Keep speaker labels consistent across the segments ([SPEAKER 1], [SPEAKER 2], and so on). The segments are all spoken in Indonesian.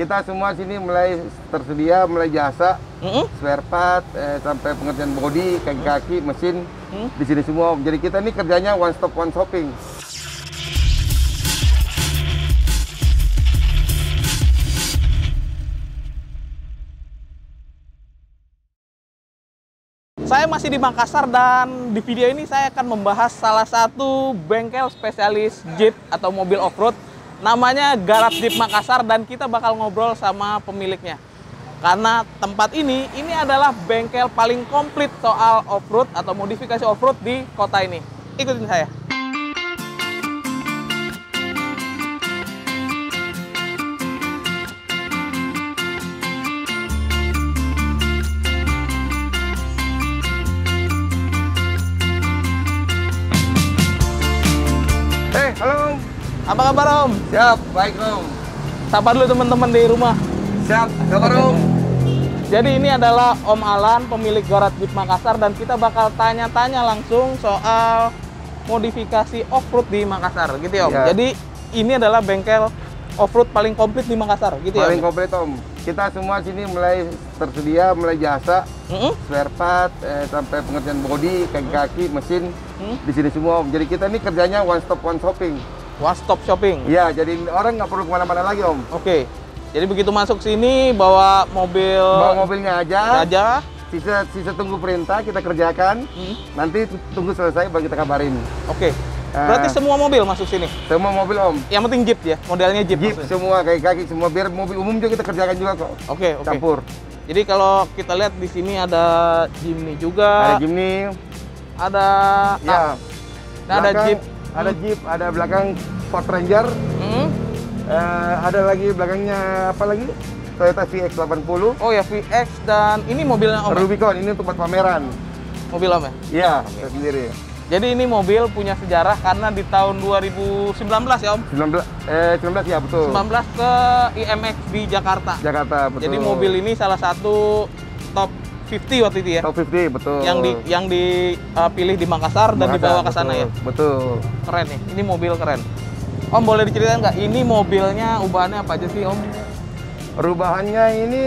[SPEAKER 1] kita semua sini mulai tersedia, mulai jasa,
[SPEAKER 2] Mm-mm.
[SPEAKER 1] spare part, eh, sampai pengerjaan bodi, kaki-kaki, mesin,
[SPEAKER 2] Hmm.
[SPEAKER 1] di sini semua. Jadi kita ini kerjanya one stop one shopping.
[SPEAKER 2] Saya masih di Makassar dan di video ini saya akan membahas salah satu bengkel spesialis Jeep atau mobil off-road namanya Garage Jeep Makassar dan kita bakal ngobrol sama pemiliknya. Karena tempat ini ini adalah bengkel paling komplit soal off-road atau modifikasi off-road di kota ini. Ikutin saya. Apa kabar Om?
[SPEAKER 1] Siap, baik Om.
[SPEAKER 2] Sapa dulu teman-teman di rumah.
[SPEAKER 1] Siap, kabar Om.
[SPEAKER 2] Jadi ini adalah Om Alan, pemilik Garage Jeep Makassar dan kita bakal tanya-tanya langsung soal modifikasi off-road di Makassar, gitu ya Om.
[SPEAKER 1] Iya.
[SPEAKER 2] Jadi ini adalah bengkel off-road paling komplit di Makassar, gitu ya
[SPEAKER 1] Paling
[SPEAKER 2] Om.
[SPEAKER 1] komplit Om. Kita semua sini mulai tersedia, mulai jasa,
[SPEAKER 2] Mm-mm.
[SPEAKER 1] spare part, eh, sampai pengerjaan bodi, kaki-kaki, mesin,
[SPEAKER 2] Hmm.
[SPEAKER 1] di sini semua Om. Jadi kita ini kerjanya one stop one shopping.
[SPEAKER 2] One stop shopping.
[SPEAKER 1] Iya, jadi orang nggak perlu ke mana-mana lagi Om.
[SPEAKER 2] Oke. Jadi begitu masuk sini bawa mobil
[SPEAKER 1] Bawa mobilnya aja,
[SPEAKER 2] aja.
[SPEAKER 1] sisa sisa tunggu perintah kita kerjakan.
[SPEAKER 2] Hmm.
[SPEAKER 1] Nanti tunggu selesai baru kita kabarin.
[SPEAKER 2] Oke.
[SPEAKER 1] Ah.
[SPEAKER 2] Berarti semua mobil masuk sini.
[SPEAKER 1] Semua mobil Om.
[SPEAKER 2] Yang penting Jeep ya, modelnya Jeep.
[SPEAKER 1] Jeep
[SPEAKER 2] maksudnya.
[SPEAKER 1] semua kaki-kaki semua biar mobil umum juga kita kerjakan juga kok.
[SPEAKER 2] Oke, oke.
[SPEAKER 1] Campur.
[SPEAKER 2] Jadi kalau kita lihat di sini ada Jimny juga,
[SPEAKER 1] Ada Jimny,
[SPEAKER 2] ada
[SPEAKER 1] ya.
[SPEAKER 2] Nah, ada Jeep.
[SPEAKER 1] Ada Jeep, ada belakang Ford Ranger,
[SPEAKER 2] Hmm.
[SPEAKER 1] eh, ada lagi belakangnya apa lagi? Toyota VX80,
[SPEAKER 2] Oh ya VX dan ini mobilnya Om. ya?
[SPEAKER 1] Rubicon ini untuk buat pameran.
[SPEAKER 2] Mobil Om ya.
[SPEAKER 1] Iya, saya sendiri.
[SPEAKER 2] Jadi ini mobil punya sejarah karena di tahun 2019 ya Om.
[SPEAKER 1] 19 eh 19 ya betul.
[SPEAKER 2] 19 ke IMX di Jakarta.
[SPEAKER 1] Jakarta betul.
[SPEAKER 2] Jadi mobil ini salah satu top 50 waktu itu ya.
[SPEAKER 1] Top 50 betul.
[SPEAKER 2] Yang di yang dipilih di Makassar dan
[SPEAKER 1] Makassar,
[SPEAKER 2] dibawa ke sana ya.
[SPEAKER 1] Betul.
[SPEAKER 2] Keren nih. Ini mobil keren. Om boleh diceritain nggak? Ini mobilnya ubahannya apa aja sih Om?
[SPEAKER 1] Rubahannya ini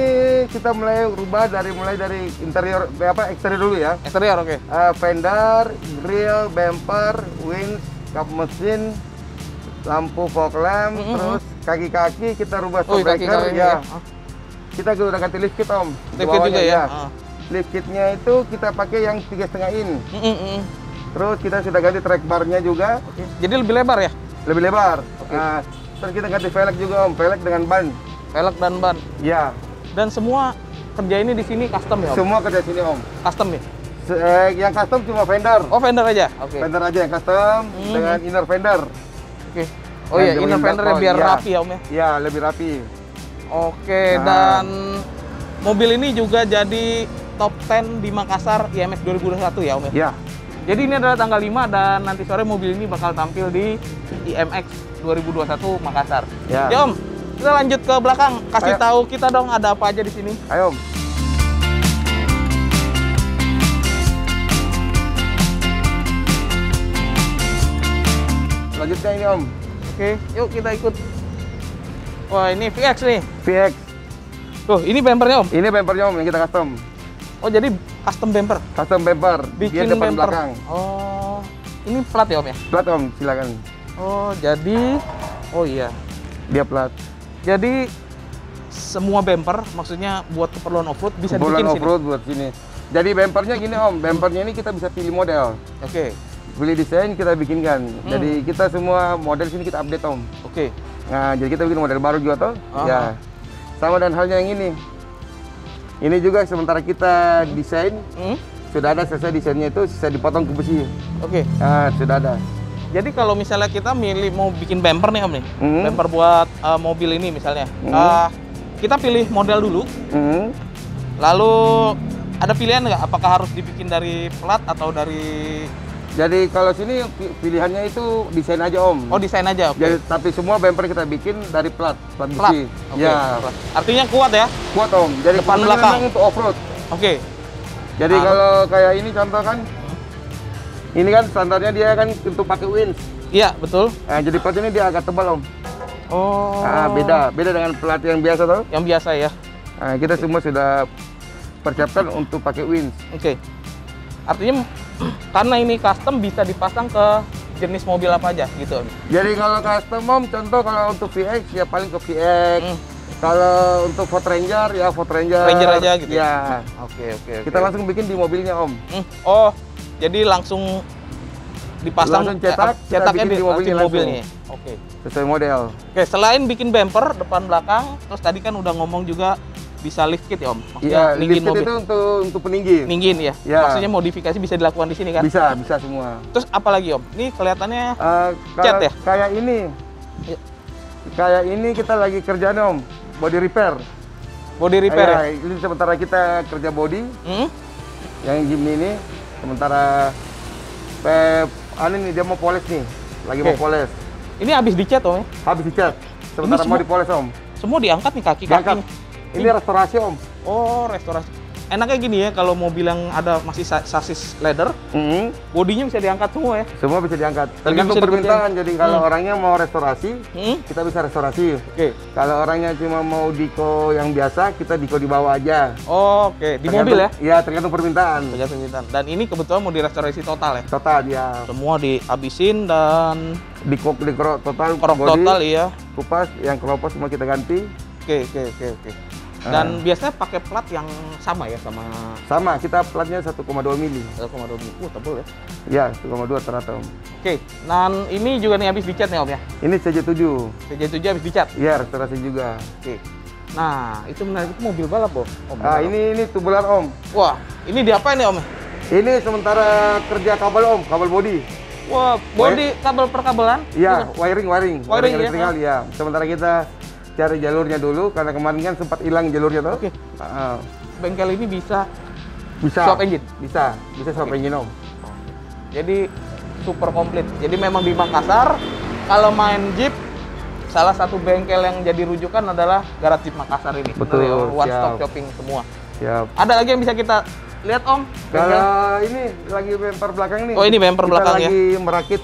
[SPEAKER 1] kita mulai rubah dari mulai dari interior apa eksterior dulu ya.
[SPEAKER 2] Eksterior oke.
[SPEAKER 1] Eh, fender, grill, bumper, winch, kap mesin, lampu fog lamp,
[SPEAKER 2] Mhm.
[SPEAKER 1] terus kaki-kaki kita rubah
[SPEAKER 2] Oh,
[SPEAKER 1] stop breaker
[SPEAKER 2] kaki-kakinya
[SPEAKER 1] ya.
[SPEAKER 2] ya.
[SPEAKER 1] Kita udah ganti lift kit om.
[SPEAKER 2] Lift kit juga ya? Ah.
[SPEAKER 1] Lift kitnya itu kita pakai yang tiga setengah in.
[SPEAKER 2] Mm, mm, mm.
[SPEAKER 1] Terus kita sudah ganti track barnya juga
[SPEAKER 2] Jadi lebih lebar ya?
[SPEAKER 1] lebih lebar.
[SPEAKER 2] Oke.
[SPEAKER 1] Nah, terus kita ganti velg juga om, velg dengan ban.
[SPEAKER 2] Velg dan ban.
[SPEAKER 1] Ya,
[SPEAKER 2] Dan semua kerja ini di sini custom ya Om?
[SPEAKER 1] semua kerja sini om.
[SPEAKER 2] Custom ya?
[SPEAKER 1] Se- eh, yang custom cuma fender.
[SPEAKER 2] Oh fender aja? Oke.
[SPEAKER 1] Fender aja yang custom
[SPEAKER 2] Hmm.
[SPEAKER 1] dengan inner fender.
[SPEAKER 2] Oke. Oh
[SPEAKER 1] Yang
[SPEAKER 2] iya, inner fender
[SPEAKER 1] belakang,
[SPEAKER 2] biar
[SPEAKER 1] iya.
[SPEAKER 2] rapi ya Om ya?
[SPEAKER 1] Ya, lebih rapi.
[SPEAKER 2] Oke,
[SPEAKER 1] Nah.
[SPEAKER 2] dan mobil ini juga jadi top 10 di Makassar IMX 2021 ya Om ya?
[SPEAKER 1] Ya,
[SPEAKER 2] Jadi ini adalah tanggal 5 dan nanti sore mobil ini bakal tampil di IMX 2021 Makassar.
[SPEAKER 1] Ya.
[SPEAKER 2] Ya Om, kita lanjut ke belakang. Kasih
[SPEAKER 1] Ayo.
[SPEAKER 2] tahu kita dong ada apa aja di sini.
[SPEAKER 1] ayo om. Selanjutnya ini om,
[SPEAKER 2] Oke, yuk kita ikut. Wah ini VX nih.
[SPEAKER 1] VX.
[SPEAKER 2] Tuh, ini bumpernya Om.
[SPEAKER 1] Ini bumpernya om yang kita custom.
[SPEAKER 2] Oh jadi custom bumper.
[SPEAKER 1] Custom bumper.
[SPEAKER 2] Bikin
[SPEAKER 1] Dia depan
[SPEAKER 2] bumper.
[SPEAKER 1] belakang.
[SPEAKER 2] Oh, ini plat ya Om ya?
[SPEAKER 1] Plat om, silakan.
[SPEAKER 2] Oh jadi, oh iya.
[SPEAKER 1] Dia plat.
[SPEAKER 2] Jadi semua bumper, maksudnya buat keperluan off-road bisa
[SPEAKER 1] Kebetulan
[SPEAKER 2] dibikin sini.
[SPEAKER 1] off-road buat sini. Jadi bumpernya gini om, bumpernya ini kita bisa pilih model.
[SPEAKER 2] Oke,
[SPEAKER 1] Pilih desain kita bikinkan.
[SPEAKER 2] Hmm.
[SPEAKER 1] Jadi kita semua model sini kita update om.
[SPEAKER 2] oke.
[SPEAKER 1] Nah, jadi kita bikin model baru juga toh. Ya. Sama dan halnya yang ini. Ini juga sementara kita desain
[SPEAKER 2] Hmm?
[SPEAKER 1] sudah ada selesai desainnya itu sisa dipotong ke besi.
[SPEAKER 2] Oke.
[SPEAKER 1] Nah, sudah ada.
[SPEAKER 2] Jadi kalau misalnya kita milih mau bikin bumper nih Om nih,
[SPEAKER 1] Hmm.
[SPEAKER 2] bumper buat uh, mobil ini misalnya,
[SPEAKER 1] Hmm.
[SPEAKER 2] Uh, kita pilih model dulu,
[SPEAKER 1] Hmm.
[SPEAKER 2] lalu ada pilihan nggak? Apakah harus dibikin dari plat atau dari
[SPEAKER 1] Jadi kalau sini pi- pilihannya itu desain aja om.
[SPEAKER 2] oh desain aja? Oke.
[SPEAKER 1] Jadi tapi semua bumper kita bikin dari plat, plat
[SPEAKER 2] Plat.
[SPEAKER 1] besi.
[SPEAKER 2] Oke.
[SPEAKER 1] Ya,
[SPEAKER 2] plat. Artinya kuat ya?
[SPEAKER 1] kuat om. Jadi
[SPEAKER 2] Depan belakang.
[SPEAKER 1] untuk off road.
[SPEAKER 2] Oke.
[SPEAKER 1] Jadi
[SPEAKER 2] Ah.
[SPEAKER 1] kalau kayak ini contoh kan, ini kan standarnya dia kan untuk pakai winch.
[SPEAKER 2] Iya betul.
[SPEAKER 1] Nah, jadi plat ini dia agak tebal om.
[SPEAKER 2] Oh.
[SPEAKER 1] Ah, beda, beda dengan plat yang biasa tuh.
[SPEAKER 2] Yang biasa ya.
[SPEAKER 1] Nah, kita semua sudah persiapkan untuk pakai wins.
[SPEAKER 2] Oke. Artinya karena ini custom bisa dipasang ke jenis mobil apa aja gitu.
[SPEAKER 1] Jadi kalau custom om, contoh kalau untuk VX ya paling ke VX.
[SPEAKER 2] Hmm.
[SPEAKER 1] Kalau untuk Ford Ranger ya Ford Ranger.
[SPEAKER 2] Ranger aja gitu
[SPEAKER 1] Ya.
[SPEAKER 2] Oke, oke.
[SPEAKER 1] Kita langsung bikin di mobilnya om.
[SPEAKER 2] Hmm, Oh, jadi langsung dipasang
[SPEAKER 1] Langsung cetak,
[SPEAKER 2] eh, cetaknya
[SPEAKER 1] bikin
[SPEAKER 2] di,
[SPEAKER 1] di mobilnya
[SPEAKER 2] langsung mobilnya. Oke.
[SPEAKER 1] Sesuai model.
[SPEAKER 2] Oke, selain bikin bumper depan belakang, terus tadi kan udah ngomong juga bisa lift kit ya, Om.
[SPEAKER 1] Iya, lift kit
[SPEAKER 2] mobil.
[SPEAKER 1] itu untuk untuk peninggi.
[SPEAKER 2] Ninggin ya.
[SPEAKER 1] Iya.
[SPEAKER 2] Maksudnya modifikasi bisa dilakukan di sini kan?
[SPEAKER 1] Bisa, bisa semua.
[SPEAKER 2] Terus apa lagi, Om? Ini kelihatannya
[SPEAKER 1] Eh,
[SPEAKER 2] Cat ya?
[SPEAKER 1] Kayak ini.
[SPEAKER 2] Iya.
[SPEAKER 1] Kayak ini kita lagi kerjaan om, body repair.
[SPEAKER 2] body repair ya?
[SPEAKER 1] Iya, Ini sementara kita kerja body,
[SPEAKER 2] Hmm?
[SPEAKER 1] yang Jimny ini sementara Pep, anu nih dia mau poles nih, lagi mau
[SPEAKER 2] Oke.
[SPEAKER 1] poles.
[SPEAKER 2] Ini habis dicat, Om ya?
[SPEAKER 1] Habis dicat, sementara
[SPEAKER 2] Ini
[SPEAKER 1] mau
[SPEAKER 2] semua-
[SPEAKER 1] dipoles om.
[SPEAKER 2] Semua diangkat nih
[SPEAKER 1] Diangkat.
[SPEAKER 2] kaki-kakinya.
[SPEAKER 1] Ini restorasi om.
[SPEAKER 2] Oh, restorasi. Enaknya gini ya, kalau mobil yang ada masih sa- sasis leather,
[SPEAKER 1] Mhm.
[SPEAKER 2] bodinya bisa diangkat semua ya.
[SPEAKER 1] Semua bisa diangkat. Tergantung
[SPEAKER 2] bisa
[SPEAKER 1] permintaan. Jadi kalau
[SPEAKER 2] Hmm.
[SPEAKER 1] orangnya mau restorasi,
[SPEAKER 2] Hmm?
[SPEAKER 1] kita bisa restorasi.
[SPEAKER 2] Oke.
[SPEAKER 1] Kalau orangnya cuma mau diko yang biasa, kita diko di bawah aja.
[SPEAKER 2] Oh, Oke, di
[SPEAKER 1] Tergantung-
[SPEAKER 2] mobil ya?
[SPEAKER 1] Iya, tergantung permintaan.
[SPEAKER 2] Tergantung permintaan. Dan ini kebetulan mau direstorasi total ya.
[SPEAKER 1] Total ya.
[SPEAKER 2] Semua dihabisin dan
[SPEAKER 1] Diko diko total body,
[SPEAKER 2] total iya.
[SPEAKER 1] kupas, yang keropos semua kita ganti.
[SPEAKER 2] Oke, oke, oke, oke. Dan biasanya pakai plat yang sama ya sama
[SPEAKER 1] Sama, kita platnya 1,2 mili.
[SPEAKER 2] 1,2 mili. Uh, tebel ya.
[SPEAKER 1] Ya, 1,2 teratam.
[SPEAKER 2] Oke, dan ini juga nih habis dicat nih Om ya.
[SPEAKER 1] Ini CJ7.
[SPEAKER 2] CJ7 habis dicat.
[SPEAKER 1] Iya, restorasi juga.
[SPEAKER 2] Oke. Nah, itu menarik itu mobil balap, Om. Om
[SPEAKER 1] Ah,
[SPEAKER 2] balap.
[SPEAKER 1] ini ini tubular om.
[SPEAKER 2] Wah, ini diapain nih Om?
[SPEAKER 1] Ini sementara kerja kabel om, kabel body.
[SPEAKER 2] Wah, body kabel perkabelan.
[SPEAKER 1] Iya, wiring, wiring,
[SPEAKER 2] Wiring ya?
[SPEAKER 1] elektrikal ya. Sementara kita cari jalurnya dulu karena kemarin kan sempat hilang jalurnya tuh.
[SPEAKER 2] Oke.
[SPEAKER 1] Ah,
[SPEAKER 2] Bengkel ini bisa
[SPEAKER 1] bisa.
[SPEAKER 2] Swap engine?
[SPEAKER 1] Bisa, bisa swap
[SPEAKER 2] Oke.
[SPEAKER 1] engine om.
[SPEAKER 2] jadi super komplit. Jadi memang di Makassar kalau main Jeep salah satu bengkel yang jadi rujukan adalah Garage Jeep Makassar ini.
[SPEAKER 1] Betul,
[SPEAKER 2] Bener ya, One stop
[SPEAKER 1] siap.
[SPEAKER 2] shopping semua.
[SPEAKER 1] Siap.
[SPEAKER 2] Ada lagi yang bisa kita lihat Om?
[SPEAKER 1] Kalau ini lagi bumper belakang nih.
[SPEAKER 2] Oh, ini bumper
[SPEAKER 1] kita
[SPEAKER 2] belakang ya?
[SPEAKER 1] lagi merakit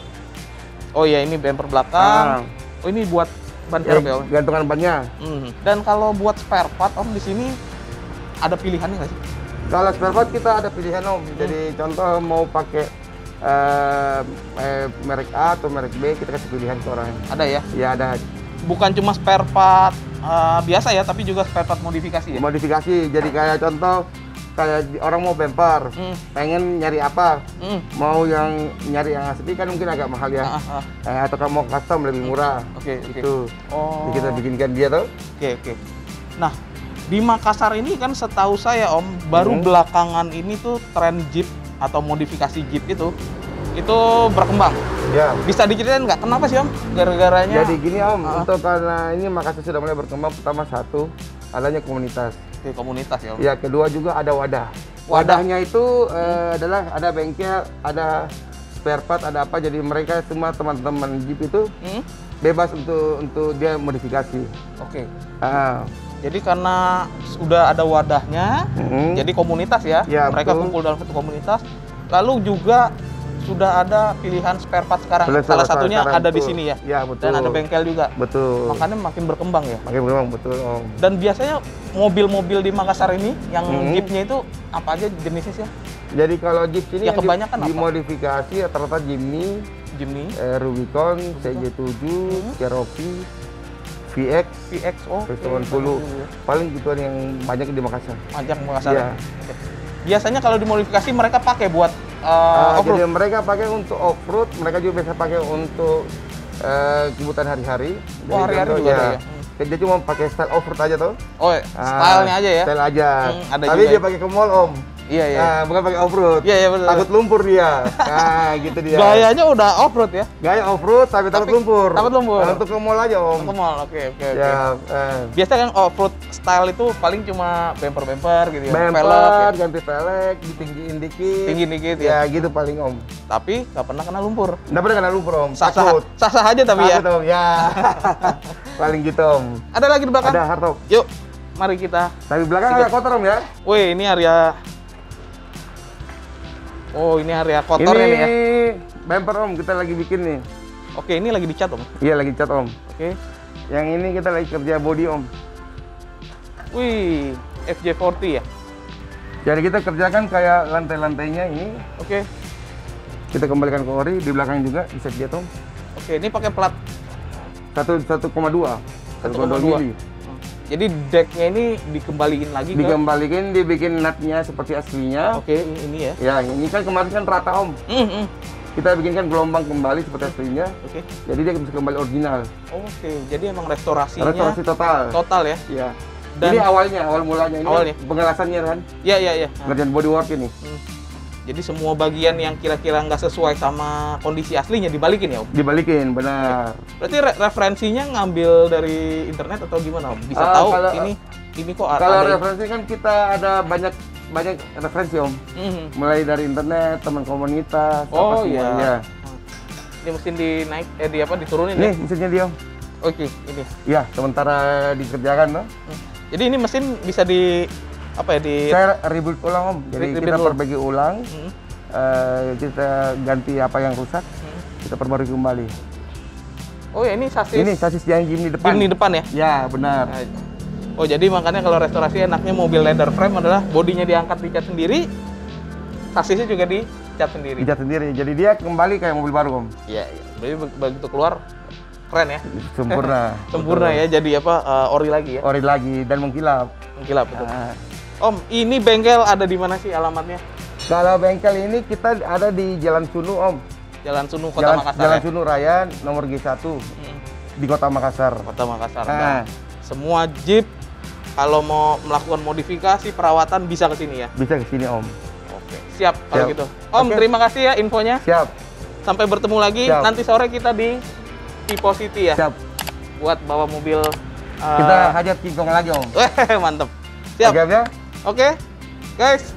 [SPEAKER 2] Oh iya ini bumper belakang.
[SPEAKER 1] Ah.
[SPEAKER 2] Oh ini buat ban
[SPEAKER 1] ya,
[SPEAKER 2] serep ya Om?
[SPEAKER 1] gantungan bannya.
[SPEAKER 2] Hmm. Dan kalau buat spare part Om di sini ada pilihannya nggak sih?
[SPEAKER 1] Kalau spare part kita ada pilihan om. Jadi contoh mau pakai eh, eh, merek A atau merek B kita kasih pilihan ke orang.
[SPEAKER 2] Ada ya?
[SPEAKER 1] Ya ada
[SPEAKER 2] Bukan cuma spare part eh, biasa ya, tapi juga spare part modifikasi ya?
[SPEAKER 1] modifikasi. Jadi kayak contoh kayak orang mau bumper,
[SPEAKER 2] Hmm.
[SPEAKER 1] pengen nyari apa?
[SPEAKER 2] Hmm.
[SPEAKER 1] Mau yang nyari yang asli kan mungkin agak mahal ya.
[SPEAKER 2] Ah, ah, ah.
[SPEAKER 1] Eh, atau kamu mau custom lebih murah.
[SPEAKER 2] Oke, oke.
[SPEAKER 1] Itu.
[SPEAKER 2] Oh.
[SPEAKER 1] Kita bikinkan dia tuh.
[SPEAKER 2] Oke, oke. Nah, di Makassar ini kan setahu saya Om, baru
[SPEAKER 1] Hmm.
[SPEAKER 2] belakangan ini tuh tren Jeep atau modifikasi Jeep itu itu berkembang.
[SPEAKER 1] Ya.
[SPEAKER 2] Bisa diceritain nggak kenapa sih Om? Gara-garanya
[SPEAKER 1] Jadi gini om,
[SPEAKER 2] Ah.
[SPEAKER 1] untuk karena ini Makassar sudah mulai berkembang. Pertama satu, adanya komunitas.
[SPEAKER 2] Oke, komunitas ya.
[SPEAKER 1] Ya, kedua juga ada wadah.
[SPEAKER 2] Wadah.
[SPEAKER 1] Wadahnya itu eh, adalah ada bengkel, ada spare part, ada apa. Jadi mereka semua teman-teman Jeep itu
[SPEAKER 2] Hmm?
[SPEAKER 1] bebas untuk untuk dia modifikasi.
[SPEAKER 2] Oke.
[SPEAKER 1] Ah,
[SPEAKER 2] Jadi karena sudah ada wadahnya,
[SPEAKER 1] mm.
[SPEAKER 2] jadi komunitas ya.
[SPEAKER 1] Ya,
[SPEAKER 2] Mereka
[SPEAKER 1] betul.
[SPEAKER 2] kumpul dalam satu komunitas. Lalu juga sudah ada pilihan spare part sekarang. Salah satunya
[SPEAKER 1] salah-
[SPEAKER 2] ada di sini ya.
[SPEAKER 1] Ya, betul.
[SPEAKER 2] Dan ada bengkel juga.
[SPEAKER 1] Betul.
[SPEAKER 2] Makanya makin berkembang ya.
[SPEAKER 1] Makin berkembang betul om.
[SPEAKER 2] Dan biasanya mobil-mobil di Makassar ini yang
[SPEAKER 1] Hmm.
[SPEAKER 2] Jeepnya itu apa aja jenisnya sih?
[SPEAKER 1] Jadi kalau Jeep ini
[SPEAKER 2] Ya, kebanyakan apa?
[SPEAKER 1] dimodifikasi rata-rata Jimny,
[SPEAKER 2] Jimny,
[SPEAKER 1] eh, Rubicon, CJ7, Cherokee, VX,
[SPEAKER 2] VXO,
[SPEAKER 1] V90. Paling gituan yang banyak di Makassar.
[SPEAKER 2] Panjang Makassar.
[SPEAKER 1] Iya.
[SPEAKER 2] Oke. Biasanya kalau dimodifikasi mereka pakai buat uh, off-road.
[SPEAKER 1] jadi mereka pakai untuk off-road, mereka juga biasa pakai untuk eh, kebutuhan hari-hari.
[SPEAKER 2] Oh, hari-hari juga ada ya?
[SPEAKER 1] Dia cuma pakai style off-road aja tuh.
[SPEAKER 2] Oh,
[SPEAKER 1] Ah,
[SPEAKER 2] stylenya aja ya?
[SPEAKER 1] Style aja.
[SPEAKER 2] Hmm, ada
[SPEAKER 1] Tapi
[SPEAKER 2] juga
[SPEAKER 1] dia
[SPEAKER 2] ya?
[SPEAKER 1] pakai ke mall om.
[SPEAKER 2] Iya, iya.
[SPEAKER 1] Nah, bukan pakai off-road.
[SPEAKER 2] Iya, iya, betul.
[SPEAKER 1] Takut lumpur dia. nah, gitu dia.
[SPEAKER 2] Gayanya udah off-road ya?
[SPEAKER 1] Gaya off-road tapi takut
[SPEAKER 2] Tapi
[SPEAKER 1] lumpur.
[SPEAKER 2] takut lumpur.
[SPEAKER 1] Nah, untuk ke mall aja om.
[SPEAKER 2] Ke mall, oke, oke, oke.
[SPEAKER 1] Ya, eh,
[SPEAKER 2] Biasa kan off-road style itu paling cuma bumper-bumper gitu ya?
[SPEAKER 1] bumper,
[SPEAKER 2] velg ya?
[SPEAKER 1] ganti velg, ditinggiin dikit.
[SPEAKER 2] Tinggi dikit
[SPEAKER 1] Ya,
[SPEAKER 2] ya?
[SPEAKER 1] gitu paling om.
[SPEAKER 2] Tapi nggak pernah kena lumpur.
[SPEAKER 1] Nggak pernah kena lumpur om.
[SPEAKER 2] Sah-sah
[SPEAKER 1] Takut.
[SPEAKER 2] sah-sah aja tapi ya?
[SPEAKER 1] Om. Ya. paling gitu om.
[SPEAKER 2] Ada lagi di belakang?
[SPEAKER 1] Ada hardtop.
[SPEAKER 2] Yuk, mari kita.
[SPEAKER 1] Tapi belakang agak kotor om ya.
[SPEAKER 2] Wih, ini area. Oh, ini area kotornya
[SPEAKER 1] ini
[SPEAKER 2] nih ya.
[SPEAKER 1] bumper om kita lagi bikin nih.
[SPEAKER 2] Oke, ini lagi dicat om.
[SPEAKER 1] Iya lagi cat om.
[SPEAKER 2] Oke.
[SPEAKER 1] Yang ini kita lagi kerja body om.
[SPEAKER 2] Wih, FJ40 ya.
[SPEAKER 1] Jadi kita kerjakan kayak lantai-lantainya ini
[SPEAKER 2] Oke.
[SPEAKER 1] kita kembalikan ke ori di belakang juga bisa om.
[SPEAKER 2] Oke, ini pakai plat
[SPEAKER 1] Satu satu koma dua, satu koma dua
[SPEAKER 2] 1,2.
[SPEAKER 1] mili.
[SPEAKER 2] Jadi decknya ini dikembaliin lagi ke
[SPEAKER 1] Dikembalikan, dibikin nutnya seperti aslinya.
[SPEAKER 2] Oke, ini, ini ya.
[SPEAKER 1] Ya, ini kan kemarin kan rata om.
[SPEAKER 2] Hmm, hmm.
[SPEAKER 1] Kita bikinkan gelombang kembali seperti aslinya.
[SPEAKER 2] Oke.
[SPEAKER 1] Jadi dia bisa kembali original.
[SPEAKER 2] Oke, jadi emang restorasinya
[SPEAKER 1] Restorasi total.
[SPEAKER 2] total ya.
[SPEAKER 1] Iya.
[SPEAKER 2] Dan-
[SPEAKER 1] Ini awalnya, awal mulanya ini
[SPEAKER 2] Awalnya.
[SPEAKER 1] pengelasannya kan,
[SPEAKER 2] Iya, iya, iya.
[SPEAKER 1] Ngerjain bodywork ini.
[SPEAKER 2] hmm. Jadi semua bagian yang kira-kira nggak sesuai sama kondisi aslinya dibalikin ya, Om?
[SPEAKER 1] Dibalikin, benar.
[SPEAKER 2] Berarti re- referensinya ngambil dari internet atau gimana, Om? Bisa
[SPEAKER 1] Ah,
[SPEAKER 2] tahu
[SPEAKER 1] kalau-
[SPEAKER 2] ini ini kok
[SPEAKER 1] Kalau
[SPEAKER 2] ada
[SPEAKER 1] referensi kan kita ada banyak banyak referensi om,
[SPEAKER 2] Mhm.
[SPEAKER 1] mulai dari internet, teman komunitas, apa
[SPEAKER 2] Oh
[SPEAKER 1] semua,
[SPEAKER 2] iya.
[SPEAKER 1] ya.
[SPEAKER 2] Ini mesin dinaik eh di apa diturunin
[SPEAKER 1] Nih
[SPEAKER 2] ya?
[SPEAKER 1] mesinnya dia om.
[SPEAKER 2] Oke, ini.
[SPEAKER 1] Ya, sementara dikerjakan loh.
[SPEAKER 2] Hmm. Jadi ini mesin bisa di apa ya di
[SPEAKER 1] Saya rebuild ulang om, jadi
[SPEAKER 2] Re-
[SPEAKER 1] kita
[SPEAKER 2] ulang.
[SPEAKER 1] perbaiki ulang,
[SPEAKER 2] Hmm,
[SPEAKER 1] eh, kita ganti apa yang rusak,
[SPEAKER 2] hmm.
[SPEAKER 1] kita perbarui kembali.
[SPEAKER 2] Oh ya ini sasis
[SPEAKER 1] Ini sasis yang Jimny depan.
[SPEAKER 2] Jimny depan ya?
[SPEAKER 1] Ya, benar.
[SPEAKER 2] Oh jadi makanya kalau restorasi enaknya mobil leather frame adalah bodinya diangkat dicat sendiri, sasisnya juga dicat sendiri.
[SPEAKER 1] Dicat sendiri. Jadi dia kembali kayak mobil baru om.
[SPEAKER 2] Iya, iya. Jadi be- begitu keluar keren ya.
[SPEAKER 1] Sempurna.
[SPEAKER 2] Sempurna ya jadi apa eh, ori lagi ya.
[SPEAKER 1] Ori lagi dan mengkilap.
[SPEAKER 2] Gila betul.
[SPEAKER 1] Nah,
[SPEAKER 2] Om, ini bengkel ada di mana sih alamatnya?
[SPEAKER 1] kalau bengkel ini kita ada di Jalan Sunu om.
[SPEAKER 2] Jalan Sunu Kota
[SPEAKER 1] Jalan,
[SPEAKER 2] Makassar.
[SPEAKER 1] Jalan
[SPEAKER 2] ya?
[SPEAKER 1] Sunu Raya nomor G1
[SPEAKER 2] Hmm,
[SPEAKER 1] di Kota Makassar.
[SPEAKER 2] Kota Makassar.
[SPEAKER 1] Nah.
[SPEAKER 2] Dan semua Jeep kalau mau melakukan modifikasi perawatan bisa ke sini ya.
[SPEAKER 1] Bisa ke sini om.
[SPEAKER 2] Oke, siap kalau
[SPEAKER 1] Siap.
[SPEAKER 2] gitu. Om,
[SPEAKER 1] Oke.
[SPEAKER 2] terima kasih ya infonya.
[SPEAKER 1] Siap,
[SPEAKER 2] Sampai bertemu lagi
[SPEAKER 1] Siap.
[SPEAKER 2] nanti sore kita di Tipo City ya.
[SPEAKER 1] siap.
[SPEAKER 2] Buat bawa mobil uh,
[SPEAKER 1] Kita hajat King Kong lagi om.
[SPEAKER 2] Mantep. Siap.
[SPEAKER 1] Oke ya?
[SPEAKER 2] Oke. Guys,